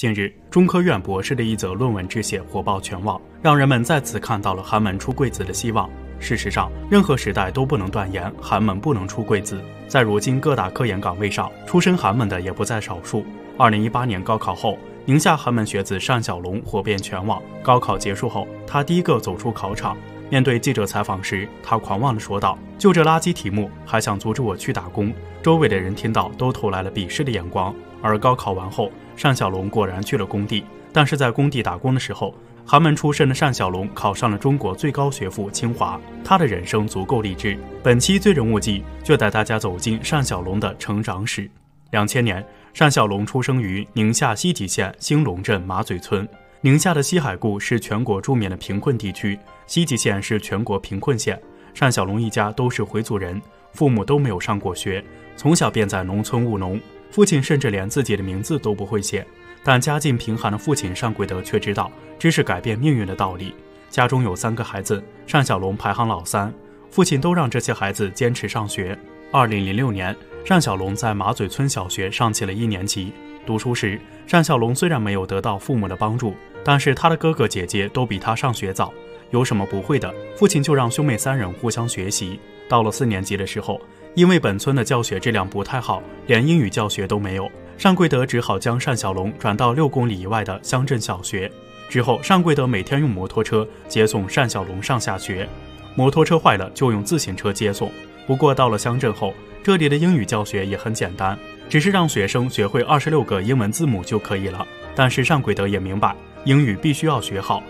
近日，中科院博士的一则论文致谢火爆全网，让人们再次看到了寒门出贵子的希望。事实上，任何时代都不能断言寒门不能出贵子。在如今各大科研岗位上，出身寒门的也不在少数。二零一八年高考后，宁夏寒门学子单小龙火遍全网。高考结束后，他第一个走出考场，面对记者采访时，他狂妄地说道：“就这垃圾题目，还想阻止我去打工？”周围的人听到都投来了鄙视的眼光。而高考完后，单小龙果然去了工地，但是在工地打工的时候，寒门出身的单小龙考上了中国最高学府清华。他的人生足够励志。本期最人物记就带大家走进单小龙的成长史。两千年，单小龙出生于宁夏西吉县兴隆镇马嘴村。宁夏的西海固是全国著名的贫困地区，西吉县是全国贫困县。单小龙一家都是回族人，父母都没有上过学，从小便在农村务农。父亲甚至连自己的名字都不会写，但家境贫寒的父亲单贵德却知道知识改变命运的道理。家中有三个孩子，单小龙排行老三，父亲都让这些孩子坚持上学。二零零六年，单小龙在马嘴村小学上起了一年级。读书时，单小龙虽然没有得到父母的帮助，但是他的哥哥姐姐都比他上学早，有什么不会的，父亲就让兄妹三人互相学习。到了四年级的时候。因为本村的教学质量不太好，连英语教学都没有，单贵德只好将单小龙转到六公里以外的乡镇小学。之后，单贵德每天用摩托车接送单小龙上下学，摩托车坏了就用自行车接送。不过到了乡镇后，这里的英语教学也很简单，只是让学生学会二十六个英文字母就可以了。但是单贵德也明白，英语必须要学好，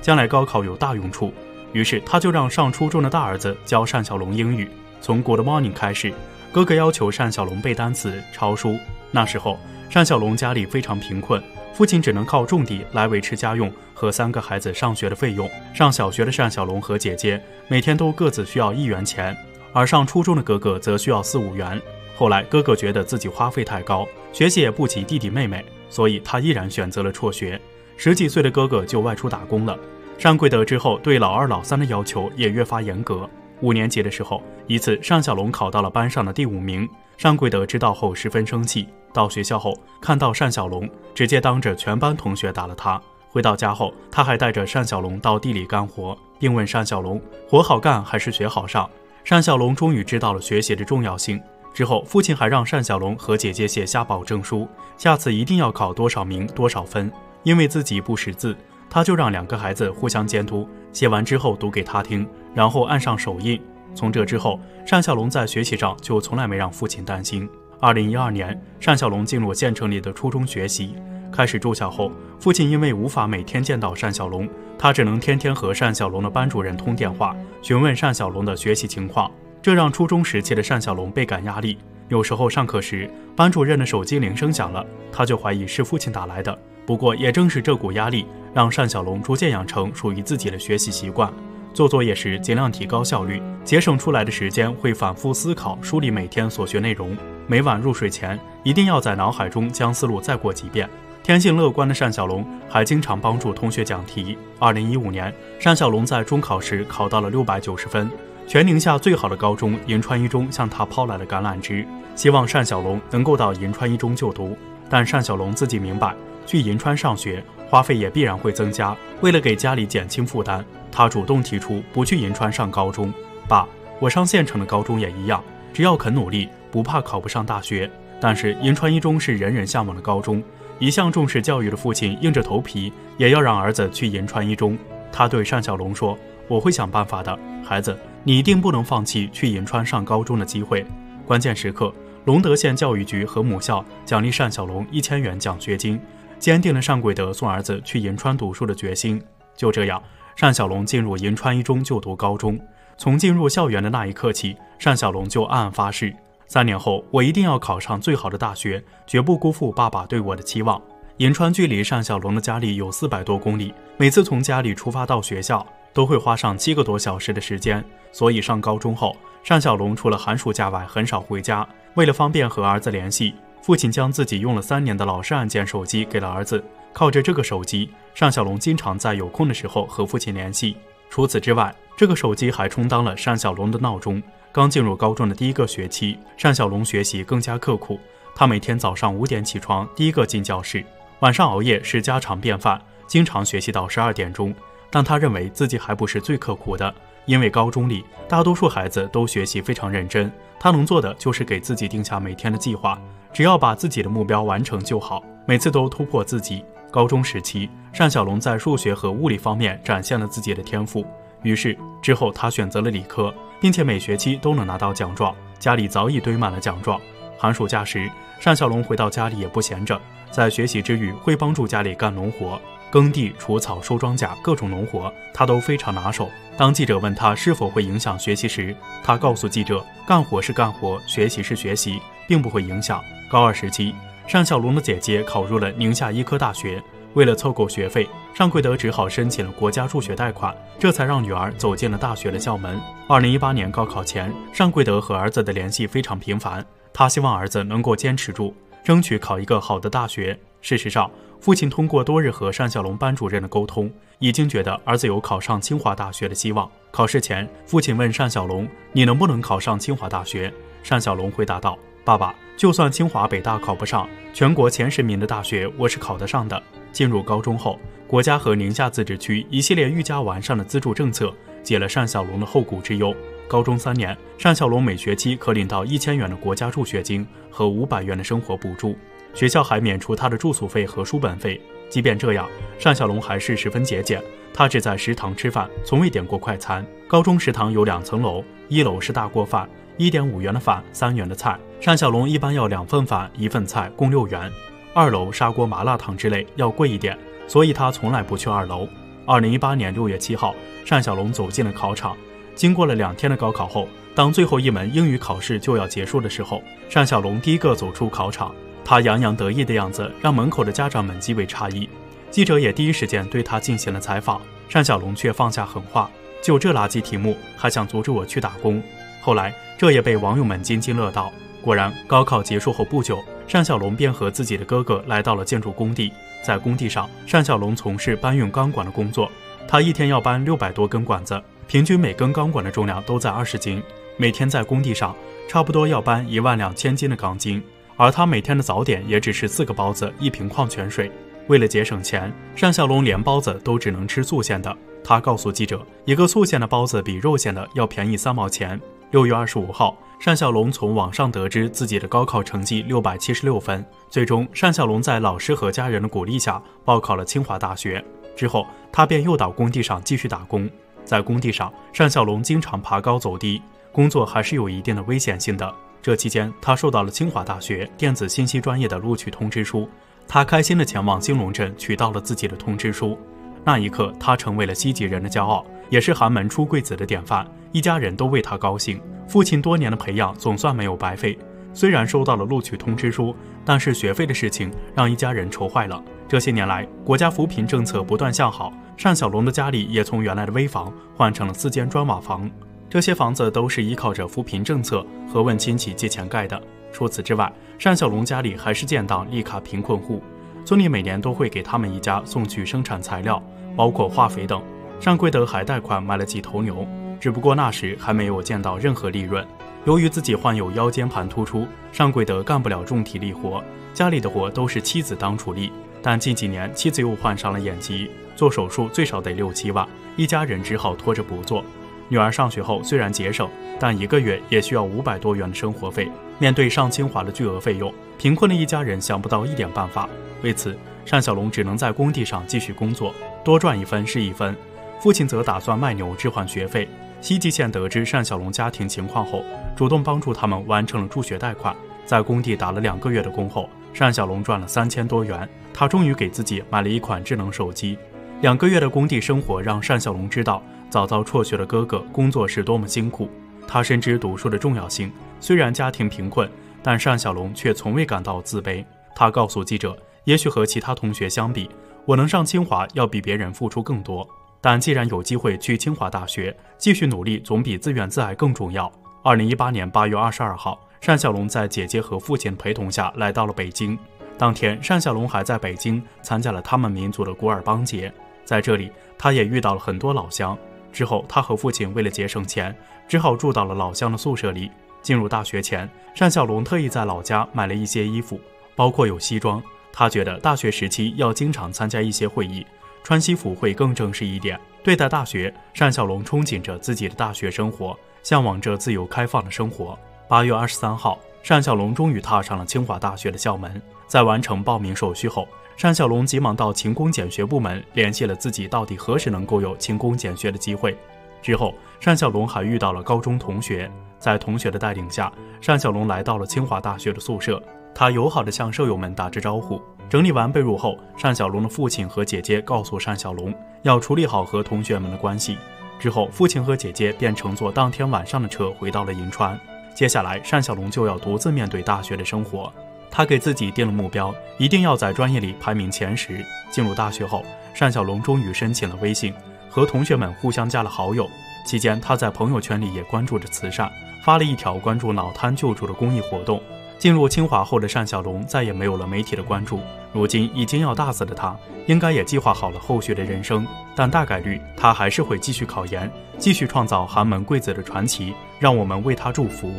将来高考有大用处，于是他就让上初中的大儿子教单小龙英语。从 Good Morning 开始，哥哥要求单小龙背单词、抄书。那时候，单小龙家里非常贫困，父亲只能靠种地来维持家用和三个孩子上学的费用。上小学的单小龙和姐姐每天都各自需要一元钱，而上初中的哥哥则需要四五元。后来，哥哥觉得自己花费太高，学习也不及弟弟妹妹，所以他毅然选择了辍学。十几岁的哥哥就外出打工了。单贵德之后对老二、老三的要求也越发严格。五年级的时候，一次单小龙考到了班上的第五名，单贵德知道后十分生气。到学校后，看到单小龙，直接当着全班同学打了他。回到家后，他还带着单小龙到地里干活，并问单小龙：“活好干还是学好上？”单小龙终于知道了学习的重要性。之后，父亲还让单小龙和姐姐写下保证书，下次一定要考多少名多少分。因为自己不识字。他就让两个孩子互相监督，写完之后读给他听，然后按上手印。从这之后，单小龙在学习上就从来没让父亲担心。二零一二年，单小龙进入县城里的初中学习，开始住校后，父亲因为无法每天见到单小龙，他只能天天和单小龙的班主任通电话，询问单小龙的学习情况，这让初中时期的单小龙倍感压力。有时候上课时，班主任的手机铃声响了，他就怀疑是父亲打来的。不过，也正是这股压力，让单小龙逐渐养成属于自己的学习习惯。做作业时尽量提高效率，节省出来的时间会反复思考、梳理每天所学内容。每晚入睡前，一定要在脑海中将思路再过几遍。天性乐观的单小龙还经常帮助同学讲题。二零一五年，单小龙在中考时考到了六百九十分，全宁夏最好的高中银川一中向他抛来了橄榄枝，希望单小龙能够到银川一中就读。但单小龙自己明白。去银川上学，花费也必然会增加。为了给家里减轻负担，他主动提出不去银川上高中。爸，我上县城的高中也一样，只要肯努力，不怕考不上大学。但是银川一中是人人向往的高中，一向重视教育的父亲硬着头皮也要让儿子去银川一中。他对单小龙说：“我会想办法的，孩子，你一定不能放弃去银川上高中的机会。关键时刻，隆德县教育局和母校奖励单小龙一千元奖学金。”坚定了单贵德送儿子去银川读书的决心。就这样，单小龙进入银川一中就读高中。从进入校园的那一刻起，单小龙就暗暗发誓：三年后我一定要考上最好的大学，绝不辜负爸爸对我的期望。银川距离单小龙的家里有四百多公里，每次从家里出发到学校都会花上七个多小时的时间。所以上高中后，单小龙除了寒暑假外很少回家。为了方便和儿子联系。父亲将自己用了三年的老式按键手机给了儿子，靠着这个手机，单小龙经常在有空的时候和父亲联系。除此之外，这个手机还充当了单小龙的闹钟。刚进入高中的第一个学期，单小龙学习更加刻苦，他每天早上五点起床，第一个进教室，晚上熬夜是家常便饭，经常学习到十二点钟。但他认为自己还不是最刻苦的，因为高中里大多数孩子都学习非常认真。他能做的就是给自己定下每天的计划，只要把自己的目标完成就好，每次都突破自己。高中时期，单小龙在数学和物理方面展现了自己的天赋，于是之后他选择了理科，并且每学期都能拿到奖状，家里早已堆满了奖状。寒暑假时，单小龙回到家里也不闲着，在学习之余会帮助家里干农活。耕地、除草、收庄稼，各种农活他都非常拿手。当记者问他是否会影响学习时，他告诉记者：“干活是干活，学习是学习，并不会影响。”高二时期，单小龙的姐姐考入了宁夏医科大学，为了凑够学费，单贵德只好申请了国家助学贷款，这才让女儿走进了大学的校门。二零一八年高考前，单贵德和儿子的联系非常频繁，他希望儿子能够坚持住，争取考一个好的大学。事实上，父亲通过多日和单小龙班主任的沟通，已经觉得儿子有考上清华大学的希望。考试前，父亲问单小龙：“你能不能考上清华大学？”单小龙回答道：“爸爸，就算清华北大考不上，全国前十名的大学我是考得上的。”进入高中后，国家和宁夏自治区一系列愈加完善的资助政策，解了单小龙的后顾之忧。高中三年，单小龙每学期可领到一千元的国家助学金和五百元的生活补助。学校还免除他的住宿费和书本费。即便这样，单小龙还是十分节俭。他只在食堂吃饭，从未点过快餐。高中食堂有两层楼，一楼是大锅饭，一点五元的饭，三元的菜。单小龙一般要两份饭，一份菜，共六元。二楼砂锅麻辣烫之类要贵一点，所以他从来不去二楼。二零一八年六月七号，单小龙走进了考场。经过了两天的高考后，当最后一门英语考试就要结束的时候，单小龙第一个走出考场。他洋洋得意的样子让门口的家长们极为诧异，记者也第一时间对他进行了采访。单小龙却放下狠话：“就这垃圾题目，还想阻止我去打工？”后来，这也被网友们津津乐道。果然，高考结束后不久，单小龙便和自己的哥哥来到了建筑工地。在工地上，单小龙从事搬运钢管的工作，他一天要搬六百多根管子，平均每根钢管的重量都在二十斤。每天在工地上，差不多要搬一万两千斤的钢筋。而他每天的早点也只是四个包子，一瓶矿泉水。为了节省钱，单小龙连包子都只能吃素馅的。他告诉记者，一个素馅的包子比肉馅的要便宜三毛钱。六月二十五号，单小龙从网上得知自己的高考成绩六百七十六分。最终，单小龙在老师和家人的鼓励下报考了清华大学。之后，他便又到工地上继续打工。在工地上，单小龙经常爬高走低，工作还是有一定的危险性的。这期间，他收到了清华大学电子信息专业的录取通知书。他开心地前往兴隆镇取到了自己的通知书。那一刻，他成为了西吉人的骄傲，也是寒门出贵子的典范。一家人都为他高兴。父亲多年的培养总算没有白费。虽然收到了录取通知书，但是学费的事情让一家人愁坏了。这些年来，国家扶贫政策不断向好，单小龙的家里也从原来的危房换成了四间砖瓦房。这些房子都是依靠着扶贫政策和问亲戚借钱盖的。除此之外，单小龙家里还是建档立卡贫困户，村里每年都会给他们一家送去生产材料，包括化肥等。单贵德还贷款买了几头牛，只不过那时还没有见到任何利润。由于自己患有腰间盘突出，单贵德干不了重体力活，家里的活都是妻子当主力。但近几年妻子又患上了眼疾，做手术最少得六七万，一家人只好拖着不做。女儿上学后虽然节省，但一个月也需要五百多元的生活费。面对上清华的巨额费用，贫困的一家人想不到一点办法。为此，单小龙只能在工地上继续工作，多赚一分是一分。父亲则打算卖牛置换学费。西吉县得知单小龙家庭情况后，主动帮助他们完成了助学贷款。在工地打了两个月的工后，单小龙赚了三千多元，他终于给自己买了一款智能手机。两个月的工地生活让单小龙知道。早早辍学的哥哥工作是多么辛苦，他深知读书的重要性。虽然家庭贫困，但单小龙却从未感到自卑。他告诉记者：“也许和其他同学相比，我能上清华要比别人付出更多。但既然有机会去清华大学，继续努力总比自怨自艾更重要。”二零一八年八月二十二号，单小龙在姐姐和父亲陪同下来到了北京。当天，单小龙还在北京参加了他们民族的古尔邦节，在这里，他也遇到了很多老乡。之后，他和父亲为了节省钱，只好住到了老乡的宿舍里。进入大学前，单小龙特意在老家买了一些衣服，包括有西装。他觉得大学时期要经常参加一些会议，穿西服会更正式一点。对待大学，单小龙憧憬着自己的大学生活，向往着自由开放的生活。八月二十三号，单小龙终于踏上了清华大学的校门。在完成报名手续后，单小龙急忙到勤工俭学部门联系了自己到底何时能够有勤工俭学的机会。之后，单小龙还遇到了高中同学，在同学的带领下，单小龙来到了清华大学的宿舍。他友好地向舍友们打着招呼。整理完被褥后，单小龙的父亲和姐姐告诉单小龙，要处理好和同学们的关系。之后，父亲和姐姐便乘坐当天晚上的车回到了银川。接下来，单小龙就要独自面对大学的生活。他给自己定了目标，一定要在专业里排名前十。进入大学后，单小龙终于申请了微信，和同学们互相加了好友。期间，他在朋友圈里也关注着慈善，发了一条关注脑瘫救助的公益活动。进入清华后的单小龙再也没有了媒体的关注。如今已经要大四的他，应该也计划好了后续的人生，但大概率他还是会继续考研，继续创造寒门贵子的传奇。让我们为他祝福。